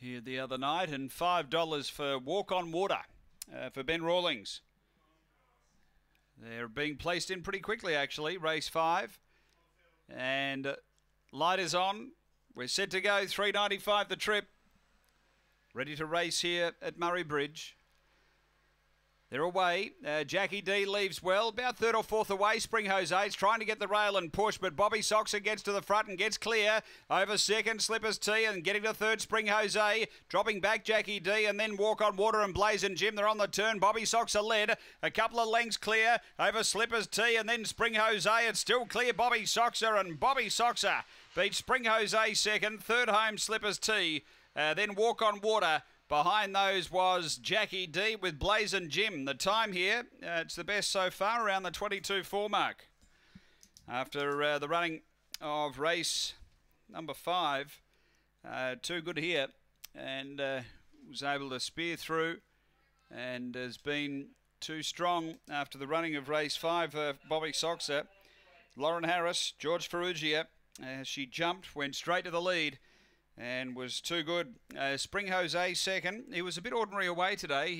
here the other night, and $5 for Walk on Water uh, for Ben Rawlings. They're being placed in pretty quickly, actually. Race five. And uh, light is on. We're set to go. 395 the trip. Ready to race here at Murray Bridge. They're away. Uh, Jackie D leaves well. About third or fourth away. Spring Jose's trying to get the rail and push, but Bobby Soxer gets to the front and gets clear. Over second, Slippers T and getting to third, Spring Jose. Dropping back, Jackie D and then Walk on Water and Blazin' Jim. They're on the turn. Bobby Soxer led. A couple of lengths clear. Over Slippers T and then Spring Jose. It's still clear, Bobby Soxer and Bobby Soxer beats Spring Jose second. Third home, Slippers T. Uh, then Walk on Water. Behind those was Jackie D with Blazin' Jim. The time here, uh, it's the best so far, around the 22-4 mark. After uh, the running of race number five, uh, too good here, and uh, was able to spear through, and has been too strong after the running of race five. Bobby Soxer, Lauren Harris, George Farrugia, as she jumped, went straight to the lead and was too good. Uh, Spring Jose second. He was a bit ordinary away today.